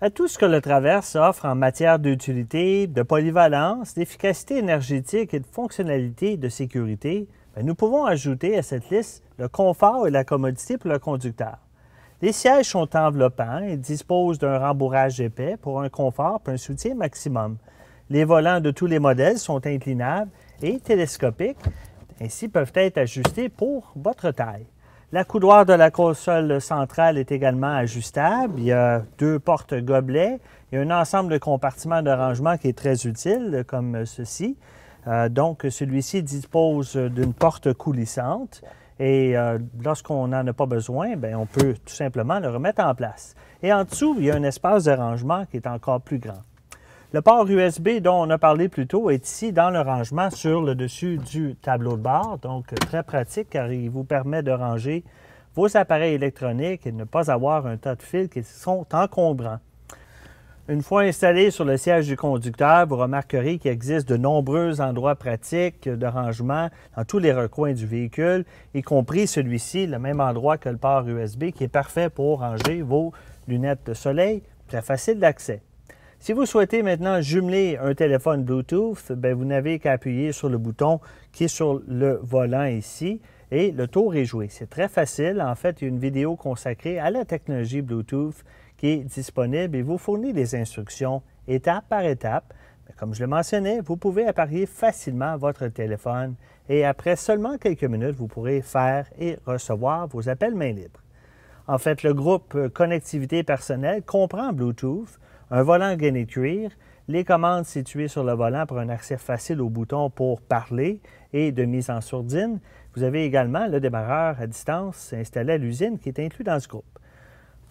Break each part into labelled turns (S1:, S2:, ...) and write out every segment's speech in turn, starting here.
S1: À tout ce que le Traverse offre en matière d'utilité, de polyvalence, d'efficacité énergétique et de fonctionnalité de sécurité, ben, nous pouvons ajouter à cette liste le confort et la commodité pour le conducteur. Les sièges sont enveloppants et disposent d'un rembourrage épais pour un confort et un soutien maximum. Les volants de tous les modèles sont inclinables et télescopiques, ainsi peuvent être ajustés pour votre taille. La coudoir de la console centrale est également ajustable. Il y a deux portes gobelets. Il y a un ensemble de compartiments de rangement qui est très utile, comme ceci. Euh, donc, celui-ci dispose d'une porte coulissante et euh, lorsqu'on n'en a pas besoin, bien, on peut tout simplement le remettre en place. Et en dessous, il y a un espace de rangement qui est encore plus grand. Le port USB dont on a parlé plus tôt est ici dans le rangement sur le dessus du tableau de bord, donc très pratique car il vous permet de ranger vos appareils électroniques et de ne pas avoir un tas de fils qui sont encombrants. Une fois installé sur le siège du conducteur, vous remarquerez qu'il existe de nombreux endroits pratiques de rangement dans tous les recoins du véhicule, y compris celui-ci, le même endroit que le port USB, qui est parfait pour ranger vos lunettes de soleil, très facile d'accès. Si vous souhaitez maintenant jumeler un téléphone Bluetooth, ben, vous n'avez qu'à appuyer sur le bouton qui est sur le volant ici et le tour est joué. C'est très facile. En fait, il y a une vidéo consacrée à la technologie Bluetooth qui est disponible et vous fournit les instructions étape par étape. comme je le mentionnais, vous pouvez appareiller facilement votre téléphone et après seulement quelques minutes, vous pourrez faire et recevoir vos appels main libres. En fait, le groupe Connectivité personnelle comprend Bluetooth, un volant gainé cuir, les commandes situées sur le volant pour un accès facile au bouton pour parler et de mise en sourdine. Vous avez également le démarreur à distance installé à l'usine qui est inclus dans ce groupe.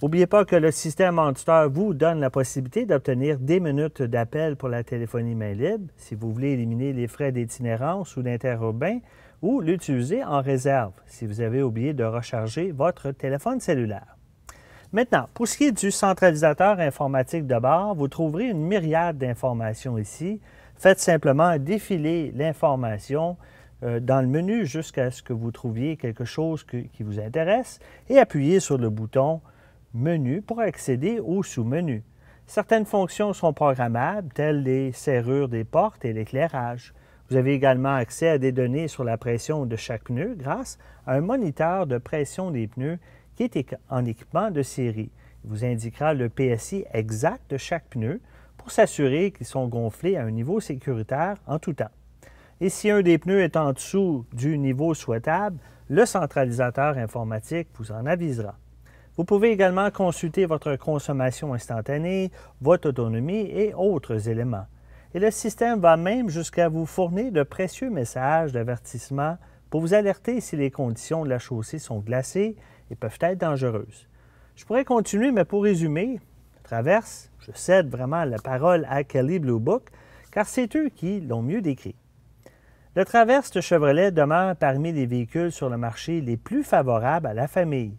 S1: N'oubliez pas que le système auditeur vous donne la possibilité d'obtenir des minutes d'appel pour la téléphonie main libre si vous voulez éliminer les frais d'itinérance ou d'interurbain ou l'utiliser en réserve si vous avez oublié de recharger votre téléphone cellulaire. Maintenant, pour ce qui est du centralisateur informatique de bord, vous trouverez une myriade d'informations ici. Faites simplement défiler l'information euh, dans le menu jusqu'à ce que vous trouviez quelque chose qui vous intéresse et appuyez sur le bouton Menu pour accéder au sous-menu. Certaines fonctions sont programmables, telles les serrures des portes et l'éclairage. Vous avez également accès à des données sur la pression de chaque pneu grâce à un moniteur de pression des pneus qui est en équipement de série. Il vous indiquera le PSI exact de chaque pneu pour s'assurer qu'ils sont gonflés à un niveau sécuritaire en tout temps. Et si un des pneus est en dessous du niveau souhaitable, le centralisateur informatique vous en avisera. Vous pouvez également consulter votre consommation instantanée, votre autonomie et autres éléments. Et le système va même jusqu'à vous fournir de précieux messages d'avertissement pour vous alerter si les conditions de la chaussée sont glacées et peuvent être dangereuses. Je pourrais continuer, mais pour résumer, Traverse, je cède vraiment la parole à Kelly Blue Book, car c'est eux qui l'ont mieux décrit. Le Traverse de Chevrolet demeure parmi les véhicules sur le marché les plus favorables à la famille.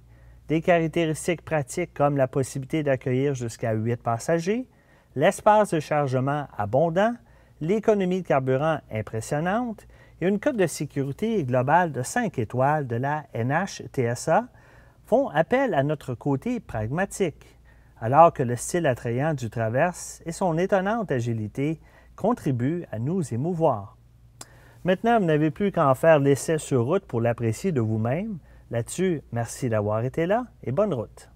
S1: Des caractéristiques pratiques comme la possibilité d'accueillir jusqu'à 8 passagers, l'espace de chargement abondant, l'économie de carburant impressionnante et une cote de sécurité globale de 5 étoiles de la NHTSA font appel à notre côté pragmatique, alors que le style attrayant du Traverse et son étonnante agilité contribuent à nous émouvoir. Maintenant, vous n'avez plus qu'à en faire l'essai sur route pour l'apprécier de vous-même. Là-dessus, merci d'avoir été là et bonne route.